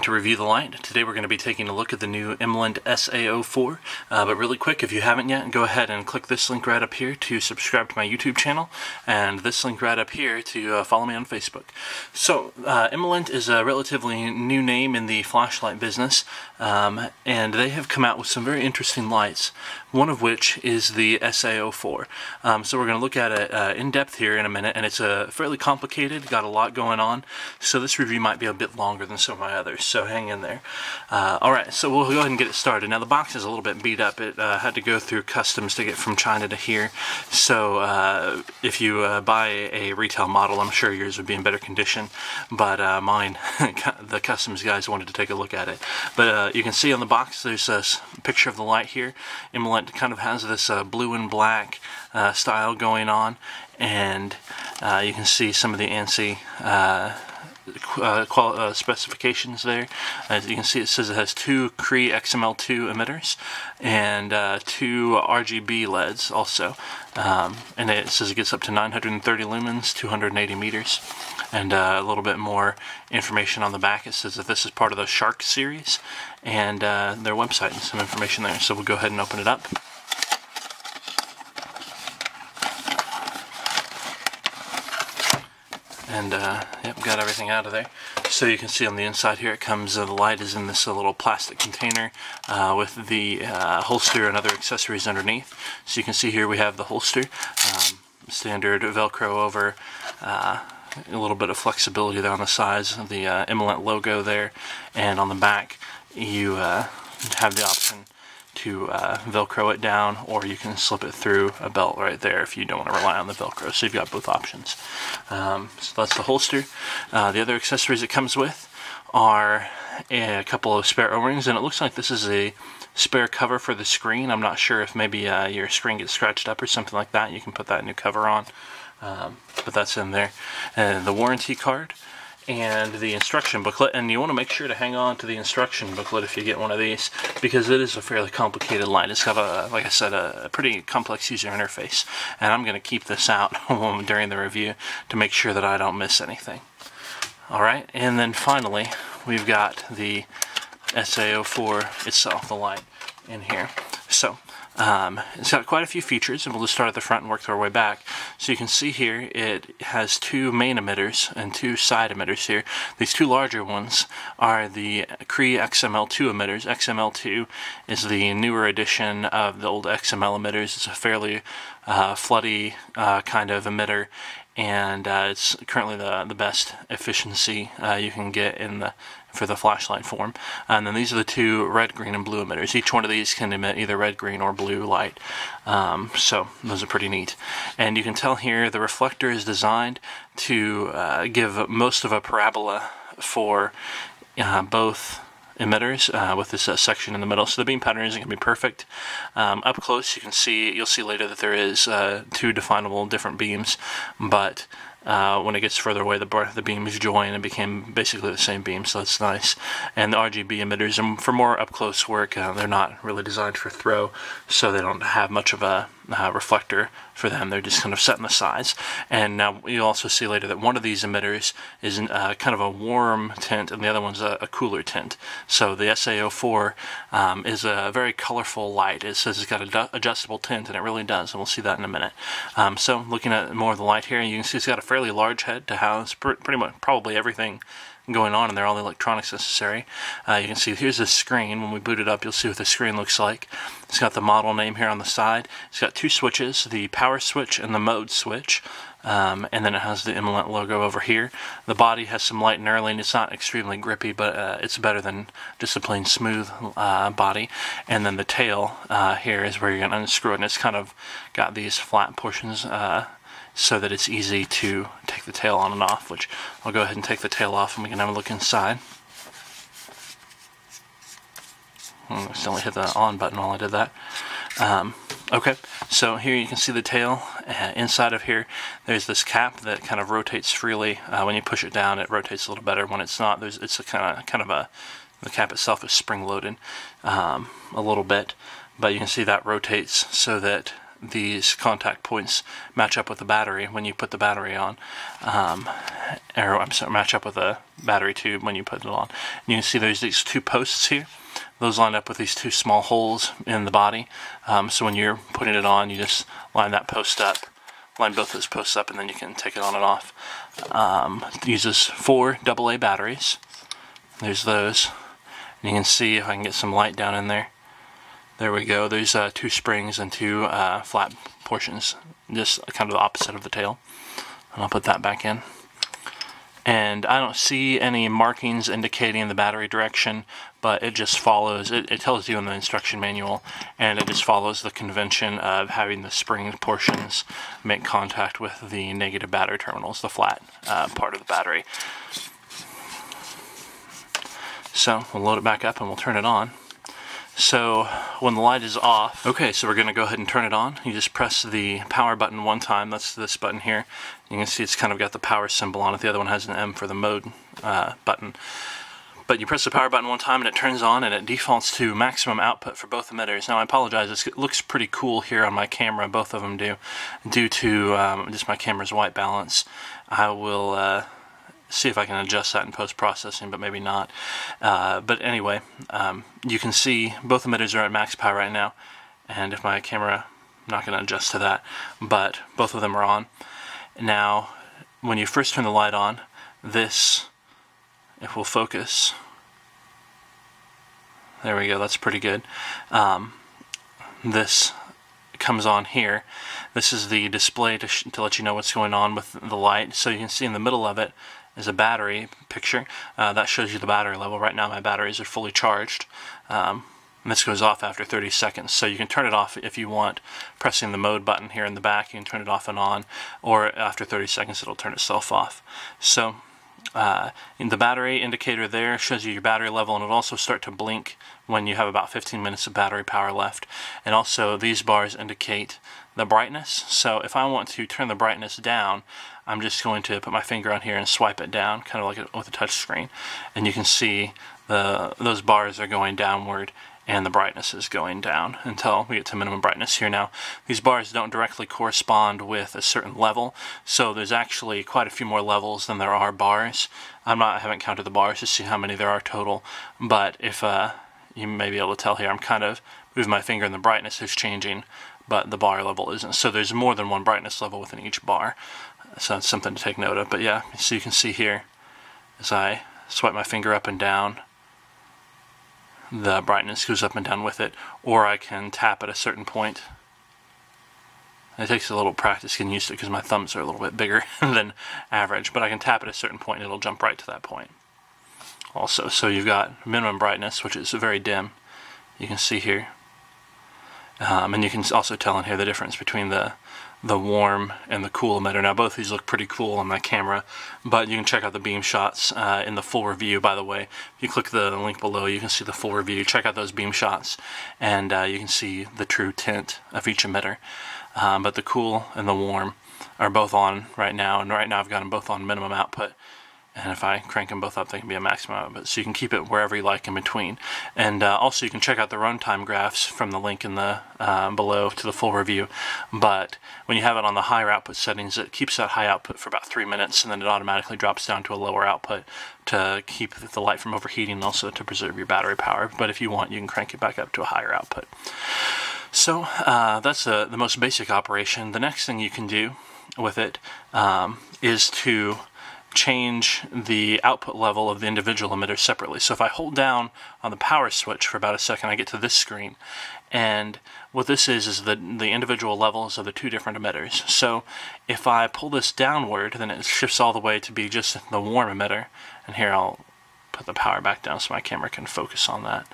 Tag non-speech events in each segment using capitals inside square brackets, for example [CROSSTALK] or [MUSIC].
welcome to Review the Light. Today we're going to be taking a look at the new Imalent SA04. Uh, but really quick, if you haven't yet, go ahead and click this link right up here to subscribe to my YouTube channel, and this link right up here to uh, follow me on Facebook. So, uh, Imalent is a relatively new name in the flashlight business, um, and they have come out with some very interesting lights, one of which is the SA04. Um, so we're going to look at it uh, in depth here in a minute, and it's uh, fairly complicated, got a lot going on, so this review might be a bit longer than some of my others so hang in there. Uh, Alright, so we'll go ahead and get it started. Now the box is a little bit beat up. It uh, had to go through customs to get from China to here. So uh, if you uh, buy a retail model, I'm sure yours would be in better condition. But mine, [LAUGHS] the customs guys wanted to take a look at it. But uh, you can see on the box there's a picture of the light here. Imalent kind of has this uh, blue and black uh, style going on. And uh, you can see some of the ANSI uh, uh, specifications there. As you can see, it says it has two Cree XML2 emitters and uh, two RGB LEDs also. Um, and it says it gets up to 930 lumens, 280 meters. And uh, a little bit more information on the back. It says that this is part of the Shark series and uh, their website and some information there. So we'll go ahead and open it up. And uh, yep, got everything out of there. So you can see on the inside here, it comes, uh, the light is in this uh, little plastic container uh, with the uh, holster and other accessories underneath. So you can see here we have the holster, um, standard Velcro over, a little bit of flexibility there on the sides, the uh, logo there, and on the back you have the option to uh, velcro it down or you can slip it through a belt right there if you don't want to rely on the velcro. So you've got both options. Um, so that's the holster. Uh, the other accessories it comes with are a couple of spare o-rings and it looks like this is a spare cover for the screen. I'm not sure if maybe uh, your screen gets scratched up or something like that you can put that new cover on um, but that's in there. And the warranty card and the instruction booklet and you want to make sure to hang on to the instruction booklet if you get one of these because it is a fairly complicated line. It's got a like I said a, pretty complex user interface and I'm going to keep this out [LAUGHS] during the review to make sure that I don't miss anything. Alright and then finally we've got the SA04 itself the light in here. So um, it's got quite a few features, and we'll just start at the front and work our way back. So you can see here it has two main emitters and two side emitters here. These two larger ones are the Cree XML2 emitters. XML2 is the newer edition of the old XML emitters. It's a fairly uh, floody uh, kind of emitter, and uh, it's currently the the best efficiency uh, you can get in the for the flashlight form. And then these are the two red, green, and blue emitters. Each one of these can emit either red, green, or blue light. Um, so those are pretty neat. And you can tell here the reflector is designed to uh, give most of a parabola for uh, both emitters uh, with this uh, section in the middle. So the beam pattern isn't going to be perfect. Um, up close you can see, you'll see later that there is uh, two definable different beams, but uh, when it gets further away, the, the beams join and became basically the same beam, so that's nice. And the RGB emitters, and for more up close work, uh, they're not really designed for throw, so they don't have much of a uh, reflector for them. They're just kind of set in the sides. And now you'll also see later that one of these emitters is uh, kind of a warm tint and the other one's a, a cooler tint. So the SA04 um, is a very colorful light. It says it's got an adjustable tint and it really does and we'll see that in a minute. Um, so looking at more of the light here, you can see it's got a fairly large head to house pretty much probably everything going on in there, all the electronics necessary. Uh, you can see here's the screen. When we boot it up, you'll see what the screen looks like. It's got the model name here on the side. It's got two switches, the power switch and the mode switch. Um, and then it has the Imalent logo over here. The body has some light knurling. It's not extremely grippy, but uh, it's better than just a plain smooth uh, body. And then the tail uh, here is where you're going to unscrew it, and it's kind of got these flat portions uh, so that it's easy to take the tail on and off, which I'll go ahead and take the tail off and we can have a look inside. I accidentally hit the on button while I did that. Um, okay, so here you can see the tail. Uh, inside of here, there's this cap that kind of rotates freely. Uh, when you push it down, it rotates a little better. When it's not, there's it's a kind of kind of a the cap itself is spring loaded um, a little bit, but you can see that rotates so that these contact points match up with the battery when you put the battery on. Um, or I'm sorry, match up with the battery tube when you put it on. And you can see there's these two posts here. Those line up with these two small holes in the body. Um, so when you're putting it on, you just line that post up, line both those posts up, and then you can take it on and off. Um, it uses four AA batteries. There's those. And you can see if I can get some light down in there. There we go. There's uh, two springs and two uh, flat portions, just kind of the opposite of the tail. And I'll put that back in. And I don't see any markings indicating the battery direction, but it just follows, it, it tells you in the instruction manual, and it just follows the convention of having the spring portions make contact with the negative battery terminals, the flat uh, part of the battery. So we'll load it back up and we'll turn it on. So when the light is off, okay, so we're going to go ahead and turn it on. You just press the power button one time, that's this button here. You can see it's kind of got the power symbol on it. The other one has an M for the mode uh, button. But you press the power button one time and it turns on and it defaults to maximum output for both emitters. Now I apologize, it looks pretty cool here on my camera, both of them do, due to um, just my camera's white balance. I will... Uh, see if I can adjust that in post-processing, but maybe not. Uh, but anyway, um, you can see both emitters are at max power right now, and if my camera, I'm not going to adjust to that, but both of them are on. Now, when you first turn the light on, this, if we'll focus, there we go, that's pretty good. Um, this comes on here. This is the display to, to let you know what's going on with the light. So you can see in the middle of it, is a battery picture. Uh, that shows you the battery level. Right now my batteries are fully charged. Um, this goes off after 30 seconds. So you can turn it off if you want, pressing the mode button here in the back. You can turn it off and on, or after 30 seconds it'll turn itself off. So uh, the battery indicator there shows you your battery level and it'll also start to blink when you have about 15 minutes of battery power left. And also these bars indicate the brightness. So if I want to turn the brightness down, I'm just going to put my finger on here and swipe it down, kind of like a, with a touch screen. And you can see the those bars are going downward and the brightness is going down until we get to minimum brightness here. Now, these bars don't directly correspond with a certain level, so there's actually quite a few more levels than there are bars. I'm not, I haven't counted the bars to see how many there are total, but if uh, you may be able to tell here, I'm kind of moving my finger and the brightness is changing, but the bar level isn't. So there's more than one brightness level within each bar. So that's something to take note of. But yeah, so you can see here, as I swipe my finger up and down, the brightness goes up and down with it, or I can tap at a certain point. It takes a little practice getting used to it because my thumbs are a little bit bigger [LAUGHS] than average, but I can tap at a certain point and it'll jump right to that point. Also, so you've got minimum brightness, which is very dim. You can see here. Um, and you can also tell in here the difference between the the warm and the cool emitter. Now both these look pretty cool on my camera, but you can check out the beam shots uh, in the full review, by the way. If you click the link below, you can see the full review. Check out those beam shots, and uh, you can see the true tint of each emitter. Um, but the cool and the warm are both on right now, and right now I've got them both on minimum output and if I crank them both up they can be a maximum but so you can keep it wherever you like in between. And uh, also you can check out the runtime graphs from the link in the uh, below to the full review. But when you have it on the higher output settings it keeps that high output for about three minutes and then it automatically drops down to a lower output to keep the light from overheating and also to preserve your battery power. But if you want you can crank it back up to a higher output. So uh, that's the most basic operation. The next thing you can do with it um, is to change the output level of the individual emitter separately. So if I hold down on the power switch for about a second, I get to this screen. And what this is, is the, the individual levels of the two different emitters. So if I pull this downward, then it shifts all the way to be just the warm emitter. And here I'll put the power back down so my camera can focus on that.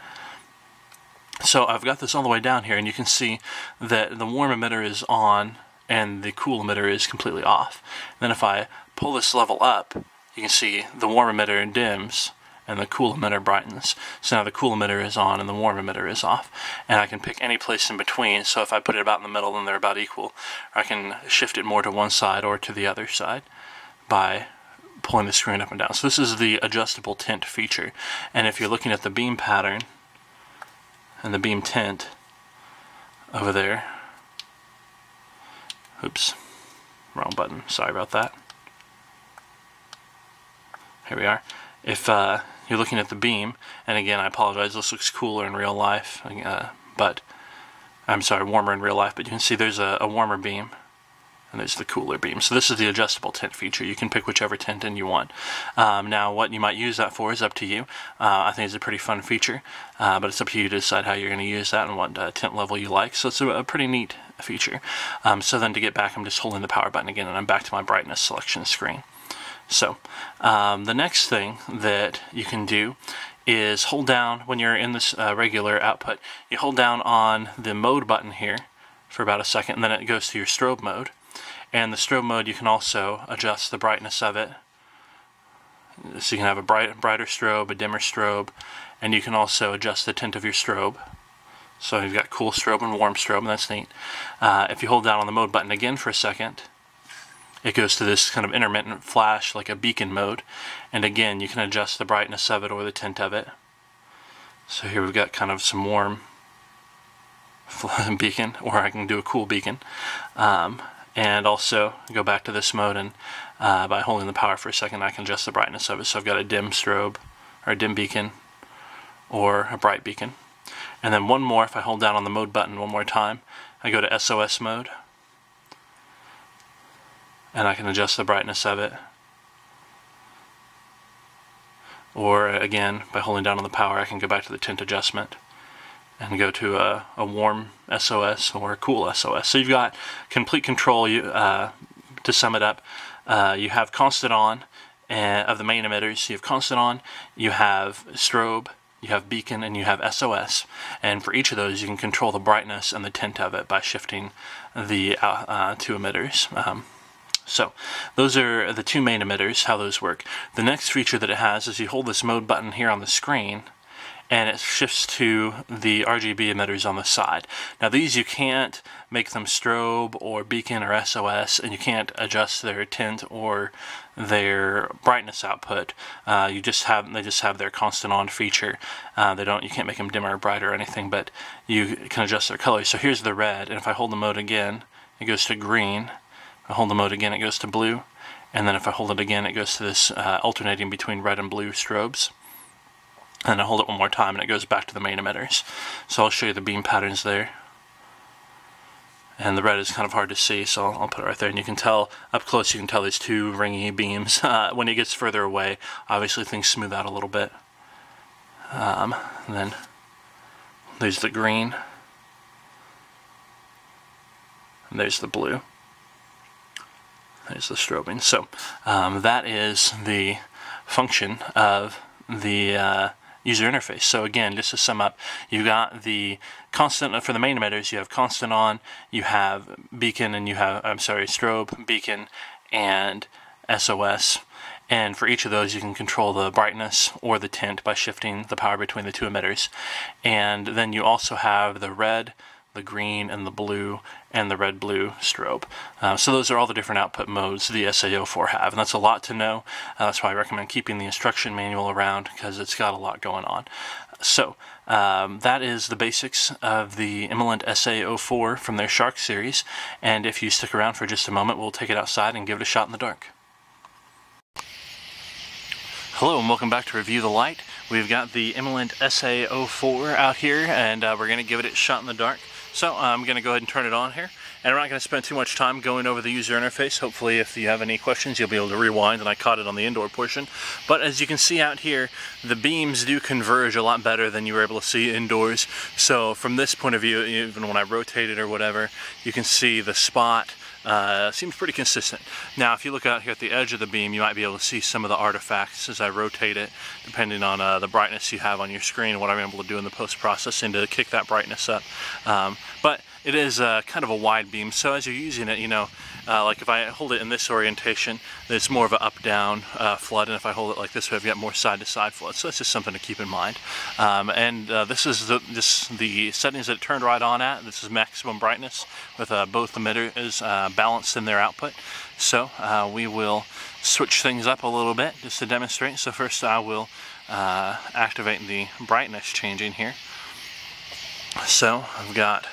So I've got this all the way down here, and you can see that the warm emitter is on and the cool emitter is completely off. And then if I pull this level up, you can see the warm emitter dims and the cool emitter brightens. So now the cool emitter is on and the warm emitter is off. And I can pick any place in between, so if I put it about in the middle, then they're about equal. I can shift it more to one side or to the other side by pulling the screen up and down. So this is the adjustable tint feature. And if you're looking at the beam pattern and the beam tint over there, Oops, wrong button. Sorry about that. Here we are. If uh, you're looking at the beam, and again, I apologize, this looks cooler in real life, uh, but I'm sorry, warmer in real life, but you can see there's a, a warmer beam and there's the cooler beam. So this is the adjustable tint feature. You can pick whichever tint in you want. Um, now, what you might use that for is up to you. Uh, I think it's a pretty fun feature, uh, but it's up to you to decide how you're going to use that and what uh, tint level you like. So it's a, a pretty neat feature. Um, so then to get back, I'm just holding the power button again, and I'm back to my brightness selection screen. So um, the next thing that you can do is hold down when you're in this uh, regular output. You hold down on the mode button here for about a second, and then it goes to your strobe mode. And the strobe mode, you can also adjust the brightness of it. So you can have a bright, brighter strobe, a dimmer strobe, and you can also adjust the tint of your strobe. So you've got cool strobe and warm strobe, and that's neat. Uh, if you hold down on the mode button again for a second, it goes to this kind of intermittent flash, like a beacon mode. And again, you can adjust the brightness of it or the tint of it. So here we've got kind of some warm [LAUGHS] beacon, or I can do a cool beacon. Um, and also go back to this mode and uh, by holding the power for a second I can adjust the brightness of it. So I've got a dim strobe or a dim beacon or a bright beacon. And then one more if I hold down on the mode button one more time I go to SOS mode. And I can adjust the brightness of it. Or again by holding down on the power I can go back to the tint adjustment and go to a, a warm SOS or a cool SOS. So you've got complete control. You, uh, to sum it up, uh, you have constant on uh, of the main emitters. You have constant on. You have strobe. You have beacon and you have SOS. And for each of those, you can control the brightness and the tint of it by shifting the uh, uh, two emitters. Um, so those are the two main emitters, how those work. The next feature that it has is you hold this mode button here on the screen and it shifts to the RGB emitters on the side. Now these you can't make them strobe or beacon or SOS and you can't adjust their tint or their brightness output. Uh, you just have they just have their constant on feature. Uh, they don't you can't make them dimmer or brighter or anything, but you can adjust their color. So here's the red, and if I hold the mode again, it goes to green. If I hold the mode again, it goes to blue, and then if I hold it again, it goes to this uh, alternating between red and blue strobes and I hold it one more time and it goes back to the main emitters. So I'll show you the beam patterns there. And the red is kind of hard to see, so I'll, put it right there. And you can tell, up close you can tell these two ringy beams. [LAUGHS] Uh, when it gets further away, obviously things smooth out a little bit. Um, then there's the green. And there's the blue. There's the strobing. So um, that is the function of the uh, user interface. So again, just to sum up, you got the constant for the main emitters. You have constant on, you have beacon, and you have I'm sorry, strobe, beacon, and SOS. And for each of those, you can control the brightness or the tint by shifting the power between the two emitters. And then you also have the red, the green and the blue and the red blue strobe. Uh, so those are all the different output modes the SA04 have, and that's a lot to know. Uh, that's why I recommend keeping the instruction manual around because it's got a lot going on. So um, that is the basics of the Imalent SA04 from their Shark series, and if you stick around for just a moment, we'll take it outside and give it a shot in the dark. Hello and welcome back to Review the Light. We've got the Imalent SA04 out here and uh, we're going to give it a shot in the dark. So uh, I'm going to go ahead and turn it on here. And I'm not going to spend too much time going over the user interface. Hopefully if you have any questions you'll be able to rewind and I caught it on the indoor portion. But as you can see out here, the beams do converge a lot better than you were able to see indoors. So from this point of view, even when I rotate it or whatever, you can see the spot uh, seems pretty consistent. Now, if you look out here at the edge of the beam, you might be able to see some of the artifacts as I rotate it, depending on uh, the brightness you have on your screen what I'm able to do in the post-processing to kick that brightness up. Um, but it is uh, kind of a wide beam, so as you're using it, you know, uh, like if I hold it in this orientation, it's more of an up-down uh, flood, and if I hold it like this way, I've got more side-to-side -side flood. So that's just something to keep in mind. Um, and uh, this is the, this, the settings that it turned right on at. This is maximum brightness with uh, both emitters uh, balanced in their output. So we will switch things up a little bit just to demonstrate. So first I will activate the brightness changing here. So I've got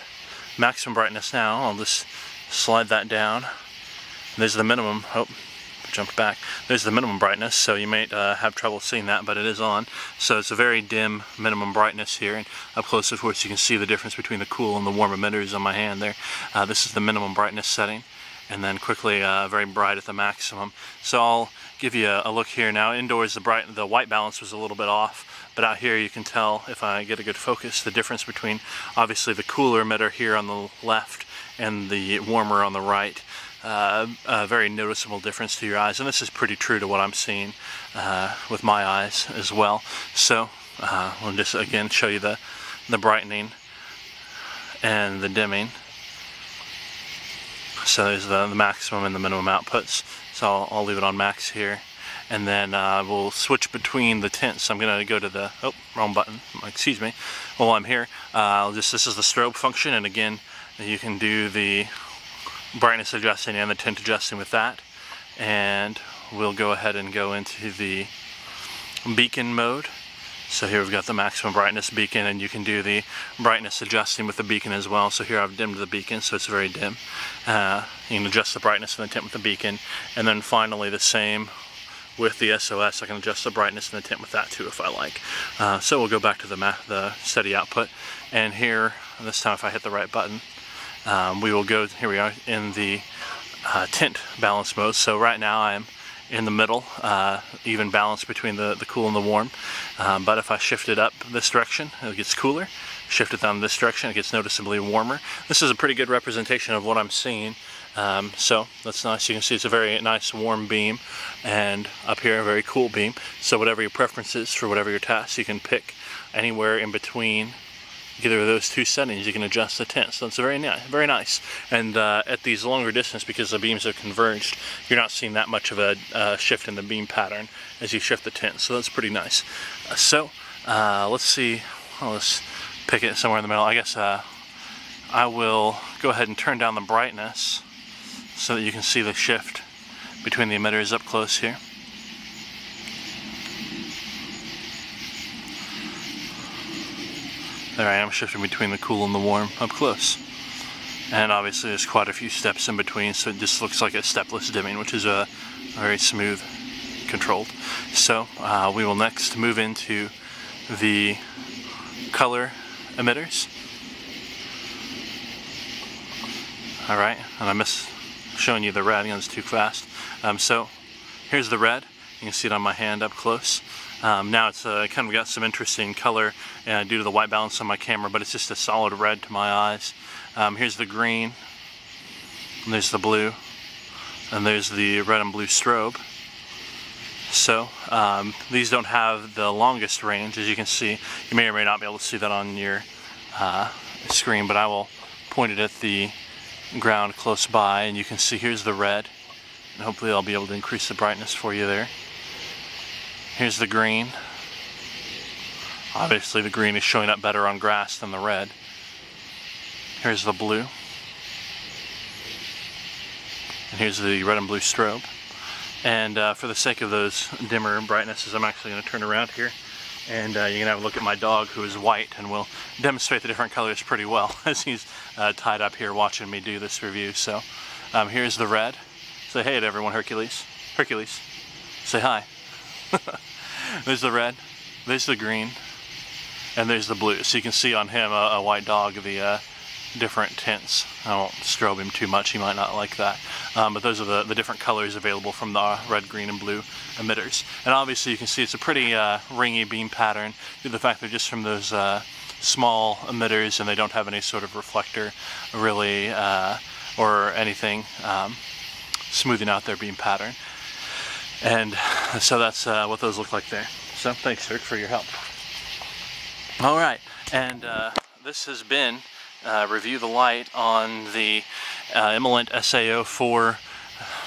maximum brightness now. I'll just slide that down. There's the minimum. Oh, jumped back. There's the minimum brightness, so you might uh, have trouble seeing that, but it is on. So it's a very dim minimum brightness here. And up close, of course, you can see the difference between the cool and the warm emitters on my hand there. Uh, this is the minimum brightness setting. And then quickly, uh, very bright at the maximum. So I'll give you a, a look here now. Indoors, the bright, the white balance was a little bit off, but out here you can tell, if I get a good focus, the difference between obviously the cooler emitter here on the left and the warmer on the right uh, a very noticeable difference to your eyes. And this is pretty true to what I'm seeing uh, with my eyes as well. So uh, I'll just again show you the, the brightening and the dimming. So there's the, the maximum and the minimum outputs. So I'll, I'll leave it on max here. And then uh, we'll switch between the tints. I'm going to go to the, oh, wrong button, excuse me. While I'm here, uh, just, this is the strobe function. And again, you can do the brightness adjusting and the tint adjusting with that. And we'll go ahead and go into the beacon mode. So here we've got the maximum brightness beacon and you can do the brightness adjusting with the beacon as well. So here I've dimmed the beacon so it's very dim. Uh, you can adjust the brightness and the tint with the beacon. And then finally the same with the SOS. I can adjust the brightness and the tint with that too if I like. Uh, so we'll go back to the, the steady output. And here, this time if I hit the right button, um, we will go, here we are, in the uh, tint balance mode. So right now I'm in the middle, uh, even balance between the, the cool and the warm. Um, but if I shift it up this direction, it gets cooler. Shift it down this direction, it gets noticeably warmer. This is a pretty good representation of what I'm seeing. Um, so that's nice. You can see it's a very nice warm beam and up here a very cool beam. So whatever your preference is for whatever your task, you can pick anywhere in between either of those two settings. You can adjust the tint so it's very nice very nice. And uh, at these longer distance because the beams are converged you're not seeing that much of a uh, shift in the beam pattern as you shift the tint so that's pretty nice. Uh, so let's see. Well, let's pick it somewhere in the middle. I guess uh, I will go ahead and turn down the brightness so that you can see the shift between the emitters up close here There I am shifting between the cool and the warm up close. And obviously there's quite a few steps in between so it just looks like a stepless dimming which is a very smooth controlled. So uh, we will next move into the color emitters. Alright, and I missed showing you the red, it's too fast. Um, so here's the red, you can see it on my hand up close. Um, now it's uh, kind of got some interesting color uh, due to the white balance on my camera, but it's just a solid red to my eyes. Um, here's the green, and there's the blue, and there's the red and blue strobe. So um, these don't have the longest range, as you can see. You may or may not be able to see that on your uh, screen, but I will point it at the ground close by, and you can see here's the red. And hopefully I'll be able to increase the brightness for you there. Here's the green. Obviously the green is showing up better on grass than the red. Here's the blue. And here's the red and blue strobe. And uh, for the sake of those dimmer brightnesses, I'm actually going to turn around here and uh, you can have a look at my dog who is white and will demonstrate the different colors pretty well [LAUGHS] as he's uh, tied up here watching me do this review. So um, here's the red. Say hey to everyone, Hercules. Hercules, say hi. [LAUGHS] there's the red, there's the green, and there's the blue. So you can see on him, a, a white dog, the uh, different tints. I won't strobe him too much, he might not like that. Um, but those are the, the different colors available from the red, green, and blue emitters. And obviously you can see it's a pretty uh, ringy beam pattern due to the fact they're just from those uh, small emitters and they don't have any sort of reflector really uh, or anything um, smoothing out their beam pattern. And so that's uh, what those look like there. So thanks, Rick, for your help. All right, and uh, this has been uh, Review the Light on the uh, Imalent SA04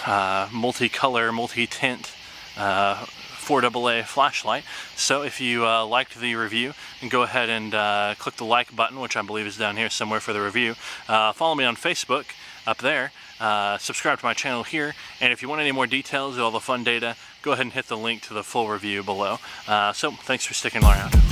uh, multicolor, multi-tint 4AA uh, flashlight. So if you uh, liked the review, and go ahead and uh, click the like button, which I believe is down here somewhere for the review. Uh, follow me on Facebook up there. Uh, subscribe to my channel here, and if you want any more details all the fun data, go ahead and hit the link to the full review below. Uh, so, thanks for sticking around.